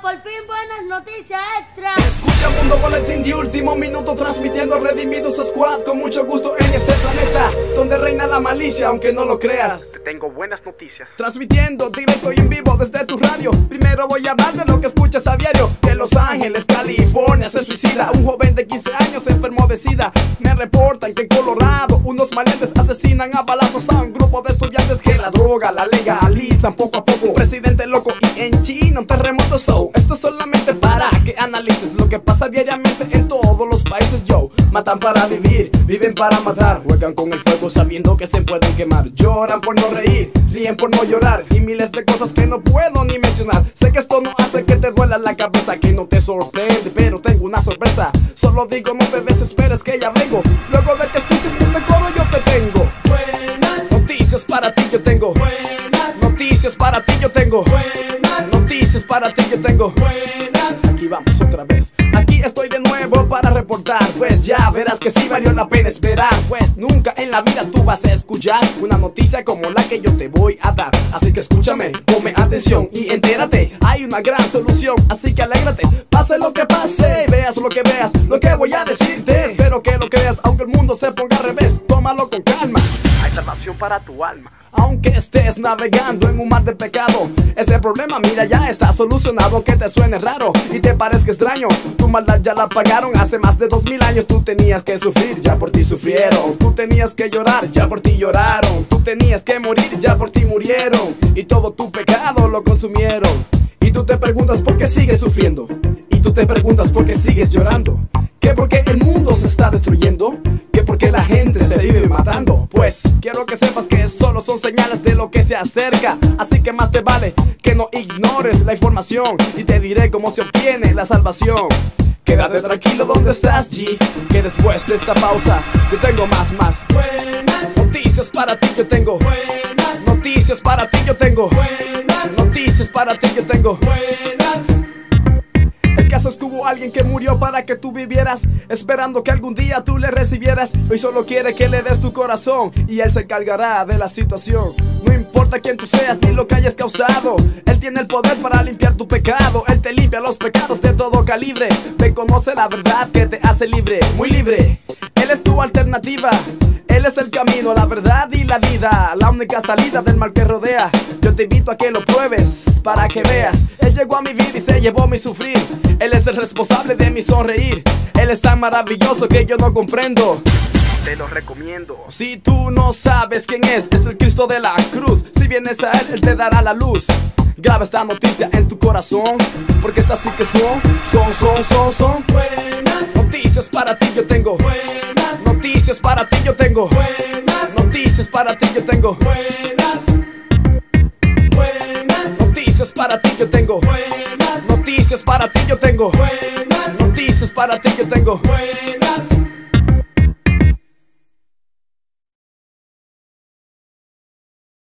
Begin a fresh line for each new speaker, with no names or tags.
por fin buenas noticias extra.
Escucha Mundo Boletín de último minuto transmitiendo Redimidos Squad con mucho gusto en este planeta donde reina la malicia aunque no lo creas.
Te tengo buenas noticias.
Transmitiendo directo y en vivo desde tu radio. Primero voy a hablar de lo que escuchas a diario. Que Los Ángeles, California se suicida. Un joven de 15 años se enfermó de sida. Me reportan que en Maleantes asesinan a balazos a un grupo de estudiantes que la droga la legalizan poco a poco. Presidente loco y en China un terremoto. So, esto es solamente para que analices lo que pasa diariamente en todos los países. Yo, matan para vivir, viven para matar. Juegan con el fuego sabiendo que se pueden quemar. Lloran por no reír, ríen por no llorar. Y miles de cosas que no puedo ni mencionar. Sé que esto no hace que te duela la cabeza, que no te sorprende, pero tengo una sorpresa. Solo digo, no te desesperes que ya vengo. Luego de que escuches este coro, para ti, yo tengo. Buenas noticias para ti, yo tengo. Buenas noticias para ti, yo tengo. Buenas. Aquí vamos otra vez. Aquí estoy de nuevo para reportar. Pues ya verás que sí valió la pena esperar. Pues nunca en la vida tú vas a escuchar una noticia como la que yo te voy a dar. Así que escúchame, ponme atención y entérate. Hay una gran solución, así que alégrate. Pase lo que pase, veas lo que veas, lo que voy a decirte. Espero que lo creas, aunque el mundo se ponga al revés. Tómalo con calma.
Salvación para tu alma.
Aunque estés navegando en un mar de pecado, ese problema, mira, ya está solucionado. Que te suene raro y te parezca extraño. Tu maldad ya la pagaron hace más de dos mil años. Tú tenías que sufrir, ya por ti sufrieron. Tú tenías que llorar, ya por ti lloraron. Tú tenías que morir, ya por ti murieron. Y todo tu pecado lo consumieron. Y tú te preguntas por qué sigues sufriendo. Y tú te preguntas por qué sigues llorando. ¿Que porque el mundo se está destruyendo? ¿Que porque la gente se vive matando? Pues quiero que sepas que solo son señales de lo que se acerca. Así que más te vale que no ignores la información. Y te diré cómo se obtiene la salvación. Quédate tranquilo donde estás, G. Que después de esta pausa, yo tengo más, más. Buenas noticias para ti, yo tengo. Buenas noticias para ti, yo tengo. Buenas noticias para ti, yo tengo. Buenas alguien que murió para que tú vivieras, esperando que algún día tú le recibieras. Hoy solo quiere que le des tu corazón y él se encargará de la situación. No importa quién tú seas ni lo que hayas causado, él tiene el poder para limpiar tu pecado. Él te limpia los pecados de todo calibre. Te conoce la verdad que te hace libre, muy libre. Él es tu alternativa. Él es el camino, la verdad y la vida, la única salida del mal que rodea. Yo te invito a que lo pruebes para que veas. Él llegó a mi vida y se llevó mi sufrir. Él es el responsable de mi sonreír. Él es tan maravilloso que yo no comprendo.
Te lo recomiendo.
Si tú no sabes quién es, es el Cristo de la cruz. Si vienes a Él, Él te dará la luz. Graba esta noticia en tu corazón, porque estas sí que son, son, son, son, son buenas noticias para ti. Yo tengo buenas para ti. Yo tengo buenas noticias para ti. Yo tengo buenas buenas noticias para ti. Yo tengo buenas noticias para ti. Yo tengo buenas noticias para ti. Yo tengo buenas